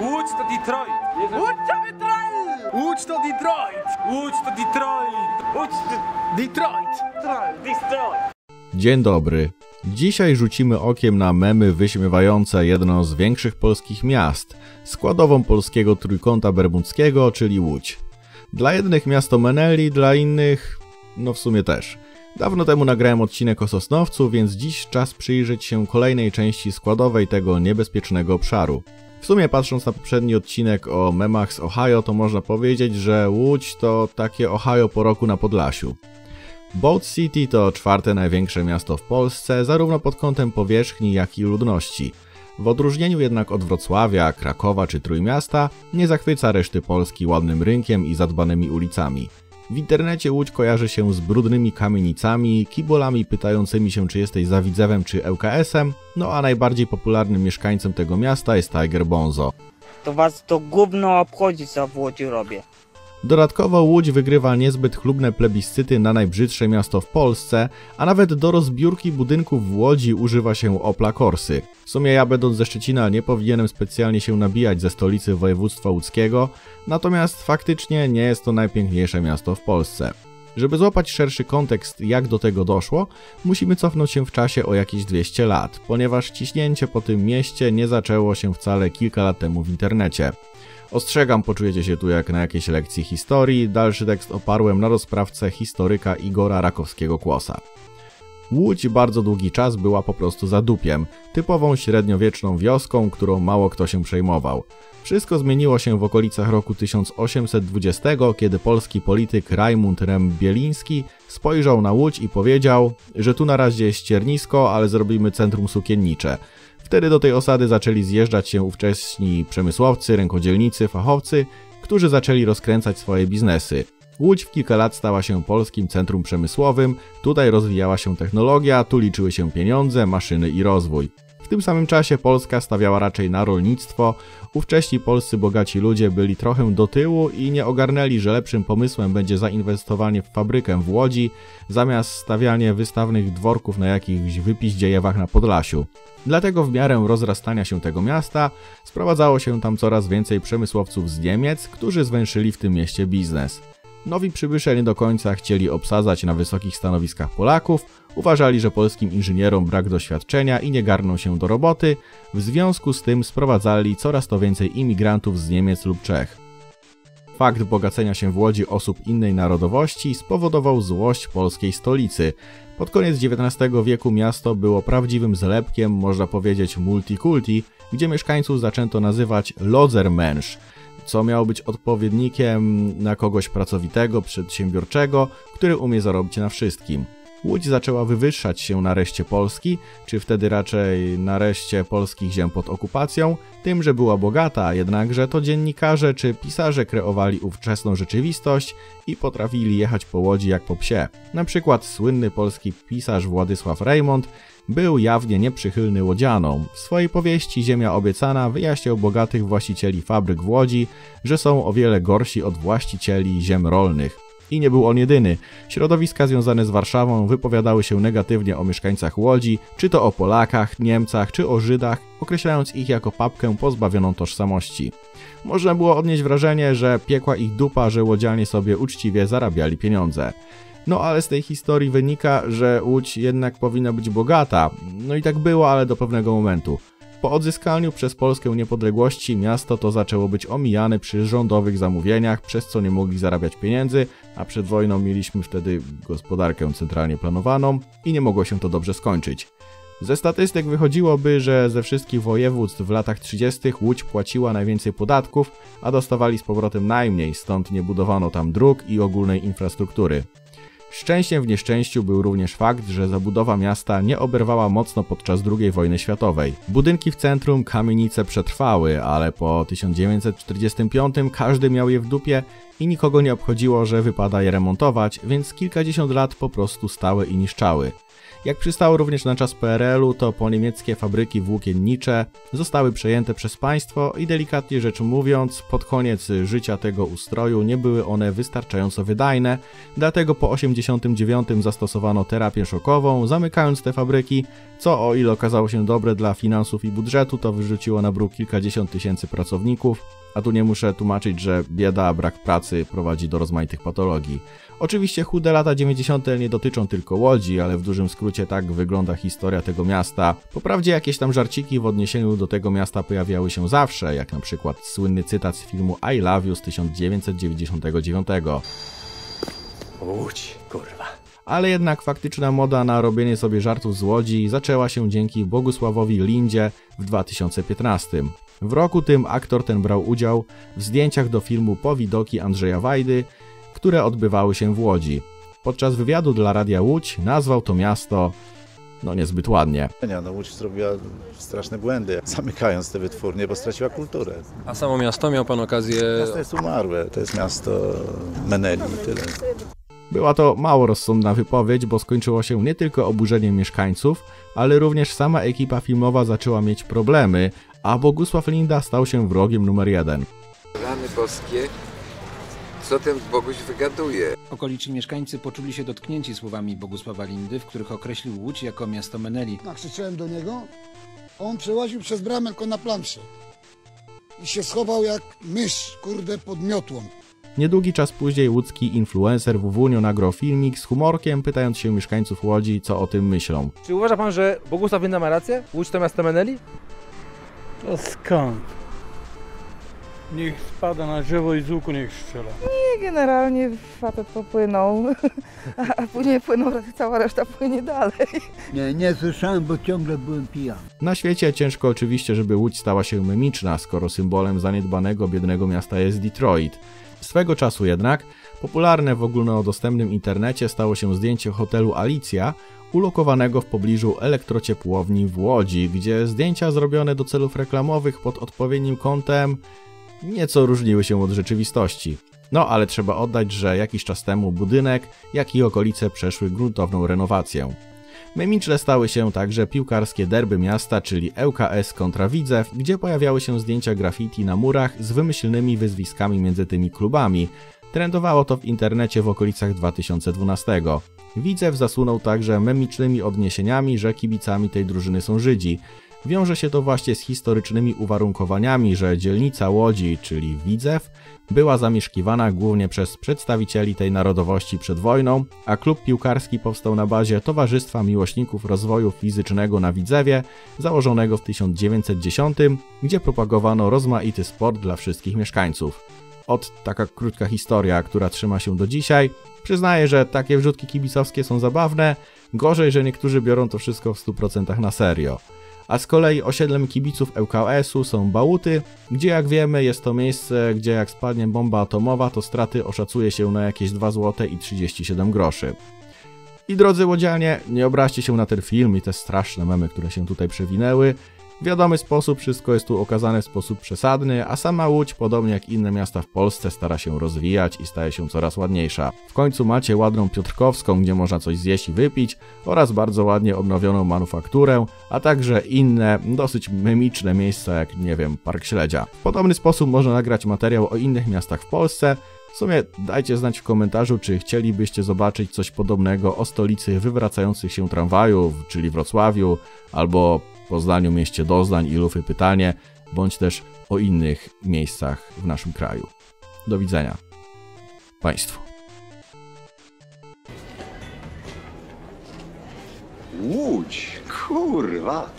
Łódź to Detroit. Łódź to Detroit. Łódź to Detroit. Łódź to Detroit. Łódź to Detroit. Detroit. Detroit. Dzień dobry. Dzisiaj rzucimy okiem na memy wyśmiewające jedno z większych polskich miast, składową polskiego trójkąta bermudzkiego, czyli Łódź. Dla jednych miasto Meneli, dla innych, no w sumie też. Dawno temu nagrałem odcinek o Sosnowcu, więc dziś czas przyjrzeć się kolejnej części składowej tego niebezpiecznego obszaru. W sumie patrząc na poprzedni odcinek o memach z Ohio, to można powiedzieć, że Łódź to takie Ohio po roku na Podlasiu. Boat City to czwarte największe miasto w Polsce, zarówno pod kątem powierzchni, jak i ludności. W odróżnieniu jednak od Wrocławia, Krakowa czy Trójmiasta, nie zachwyca reszty Polski ładnym rynkiem i zadbanymi ulicami. W internecie Łódź kojarzy się z brudnymi kamienicami, kibolami pytającymi się czy jesteś Zawidzewem czy ŁKS-em, no a najbardziej popularnym mieszkańcem tego miasta jest Tiger Bonzo. To was to gówno obchodzi, co w Łodzi robię. Dodatkowo Łódź wygrywa niezbyt chlubne plebiscyty na najbrzydsze miasto w Polsce, a nawet do rozbiórki budynków w Łodzi używa się Opla Corsy. W sumie ja będąc ze Szczecina nie powinienem specjalnie się nabijać ze stolicy województwa łódzkiego, natomiast faktycznie nie jest to najpiękniejsze miasto w Polsce. Żeby złapać szerszy kontekst, jak do tego doszło, musimy cofnąć się w czasie o jakieś 200 lat, ponieważ ciśnięcie po tym mieście nie zaczęło się wcale kilka lat temu w internecie. Ostrzegam, poczujecie się tu jak na jakiejś lekcji historii. Dalszy tekst oparłem na rozprawce historyka Igora Rakowskiego-Kłosa. Łódź bardzo długi czas była po prostu zadupiem, typową średniowieczną wioską, którą mało kto się przejmował. Wszystko zmieniło się w okolicach roku 1820, kiedy polski polityk Rajmund Rem Bieliński spojrzał na Łódź i powiedział, że tu na razie jest ściernisko, ale zrobimy centrum sukiennicze. Wtedy do tej osady zaczęli zjeżdżać się ówcześni przemysłowcy, rękodzielnicy, fachowcy, którzy zaczęli rozkręcać swoje biznesy. Łódź w kilka lat stała się polskim centrum przemysłowym, tutaj rozwijała się technologia, tu liczyły się pieniądze, maszyny i rozwój. W tym samym czasie Polska stawiała raczej na rolnictwo, ówcześni polscy bogaci ludzie byli trochę do tyłu i nie ogarnęli, że lepszym pomysłem będzie zainwestowanie w fabrykę w Łodzi, zamiast stawianie wystawnych dworków na jakichś wypiździejewach na Podlasiu. Dlatego w miarę rozrastania się tego miasta sprowadzało się tam coraz więcej przemysłowców z Niemiec, którzy zwęszyli w tym mieście biznes. Nowi przybysze nie do końca chcieli obsadzać na wysokich stanowiskach Polaków, uważali, że polskim inżynierom brak doświadczenia i nie garną się do roboty, w związku z tym sprowadzali coraz to więcej imigrantów z Niemiec lub Czech. Fakt bogacenia się w Łodzi osób innej narodowości spowodował złość polskiej stolicy. Pod koniec XIX wieku miasto było prawdziwym zlepkiem, można powiedzieć multikulti, gdzie mieszkańców zaczęto nazywać Lodzermensch, co miało być odpowiednikiem na kogoś pracowitego, przedsiębiorczego, który umie zarobić na wszystkim. Łódź zaczęła wywyższać się na reszcie Polski, czy wtedy raczej na reszcie polskich ziem pod okupacją, tym, że była bogata, jednakże to dziennikarze czy pisarze kreowali ówczesną rzeczywistość i potrafili jechać po łodzi jak po psie. Na przykład słynny polski pisarz Władysław Reymont był jawnie nieprzychylny łodzianom. W swojej powieści Ziemia obiecana wyjaśniał bogatych właścicieli fabryk w Łodzi, że są o wiele gorsi od właścicieli ziem rolnych. I nie był on jedyny. Środowiska związane z Warszawą wypowiadały się negatywnie o mieszkańcach Łodzi, czy to o Polakach, Niemcach, czy o Żydach, określając ich jako papkę pozbawioną tożsamości. Można było odnieść wrażenie, że piekła ich dupa, że łodzianie sobie uczciwie zarabiali pieniądze. No ale z tej historii wynika, że Łódź jednak powinna być bogata. No i tak było, ale do pewnego momentu. Po odzyskaniu przez Polskę niepodległości miasto to zaczęło być omijane przy rządowych zamówieniach, przez co nie mogli zarabiać pieniędzy, a przed wojną mieliśmy wtedy gospodarkę centralnie planowaną i nie mogło się to dobrze skończyć. Ze statystyk wychodziłoby, że ze wszystkich województw w latach 30. Łódź płaciła najwięcej podatków, a dostawali z powrotem najmniej, stąd nie budowano tam dróg i ogólnej infrastruktury. Szczęściem w nieszczęściu był również fakt, że zabudowa miasta nie oberwała mocno podczas II wojny światowej. Budynki w centrum, kamienice przetrwały, ale po 1945 każdy miał je w dupie i nikogo nie obchodziło, że wypada je remontować, więc kilkadziesiąt lat po prostu stały i niszczały. Jak przystało również na czas PRL-u, to po niemieckie fabryki włókiennicze zostały przejęte przez państwo i delikatnie rzecz mówiąc, pod koniec życia tego ustroju nie były one wystarczająco wydajne, dlatego po 89 zastosowano terapię szokową, zamykając te fabryki, co o ile okazało się dobre dla finansów i budżetu, to wyrzuciło na bruk kilkadziesiąt tysięcy pracowników, a tu nie muszę tłumaczyć, że bieda, brak pracy prowadzi do rozmaitych patologii. Oczywiście chude lata 90. nie dotyczą tylko Łodzi, ale w dużym skrócie tak wygląda historia tego miasta. Poprawdzie jakieś tam żarciki w odniesieniu do tego miasta pojawiały się zawsze, jak na przykład słynny cytat z filmu I Love You z 1999. Łódź, kurwa. Ale jednak faktyczna moda na robienie sobie żartów z Łodzi zaczęła się dzięki Bogusławowi Lindzie w 2015. W roku tym aktor ten brał udział w zdjęciach do filmu Powidoki Andrzeja Wajdy, które odbywały się w Łodzi. Podczas wywiadu dla Radia Łódź nazwał to miasto no niezbyt ładnie. No, Łódź zrobiła straszne błędy, zamykając te wytwórnie, bo straciła kulturę. A samo miasto miał pan okazję. Miasto jest umarłe, to jest miasto Meneli tyle. Była to mało rozsądna wypowiedź, bo skończyło się nie tylko oburzeniem mieszkańców, ale również sama ekipa filmowa zaczęła mieć problemy, a Bogusław Linda stał się wrogiem numer jeden. Rany boskie, co ten Boguś wygaduje? Okoliczni mieszkańcy poczuli się dotknięci słowami Bogusława Lindy, w których określił Łódź jako miasto Meneli. Nakrzyczałem do niego, a on przełaził przez bramę tylko na planszę. I się schował jak mysz, kurde, pod miotłą. Niedługi czas później łódzki influencer WW nagrał filmik z humorkiem, pytając się mieszkańców Łodzi, co o tym myślą. Czy uważa pan, że Bogusław Winna ma rację? Łódź to miasto Meneli? To skąd? Niech spada na drzewo i z łuku niech strzela. Nie, generalnie facet popłynął, a, później płynął, cała reszta płynie dalej. Nie, nie słyszałem, bo ciągle byłem pijany. Na świecie ciężko oczywiście, żeby Łódź stała się memiczna, skoro symbolem zaniedbanego, biednego miasta jest Detroit. Swego czasu jednak popularne w ogólnodostępnym internecie stało się zdjęcie hotelu Alicja, ulokowanego w pobliżu elektrociepłowni w Łodzi, gdzie zdjęcia zrobione do celów reklamowych pod odpowiednim kątem nieco różniły się od rzeczywistości. No ale trzeba oddać, że jakiś czas temu budynek, jak i okolice przeszły gruntowną renowację. Memiczne stały się także piłkarskie derby miasta, czyli ŁKS kontra Widzew, gdzie pojawiały się zdjęcia graffiti na murach z wymyślnymi wyzwiskami między tymi klubami. Trendowało to w internecie w okolicach 2012. Widzew zasunął także memicznymi odniesieniami, że kibicami tej drużyny są Żydzi. Wiąże się to właśnie z historycznymi uwarunkowaniami, że dzielnica Łodzi, czyli Widzew, była zamieszkiwana głównie przez przedstawicieli tej narodowości przed wojną, a klub piłkarski powstał na bazie Towarzystwa Miłośników Rozwoju Fizycznego na Widzewie, założonego w 1910, gdzie propagowano rozmaity sport dla wszystkich mieszkańców. Od taka krótka historia, która trzyma się do dzisiaj. Przyznaję, że takie wrzutki kibicowskie są zabawne, gorzej, że niektórzy biorą to wszystko w 100% na serio a z kolei osiedlem kibiców ŁKS-u są Bałuty, gdzie jak wiemy jest to miejsce, gdzie jak spadnie bomba atomowa, to straty oszacuje się na jakieś 2 zł i 37 groszy. I drodzy łodzianie, nie obraźcie się na ten film i te straszne memy, które się tutaj przewinęły. W wiadomy sposób wszystko jest tu okazane w sposób przesadny, a sama Łódź, podobnie jak inne miasta w Polsce, stara się rozwijać i staje się coraz ładniejsza. W końcu macie ładną Piotrkowską, gdzie można coś zjeść i wypić, oraz bardzo ładnie odnowioną manufakturę, a także inne, dosyć memiczne miejsca, jak nie wiem, Park Śledzia. W podobny sposób można nagrać materiał o innych miastach w Polsce, w sumie dajcie znać w komentarzu, czy chcielibyście zobaczyć coś podobnego o stolicy wywracających się tramwajów, czyli Wrocławiu, albo Poznaniu, mieście doznań i lufy pytanie, bądź też o innych miejscach w naszym kraju. Do widzenia Państwu. Łódź, kurwa.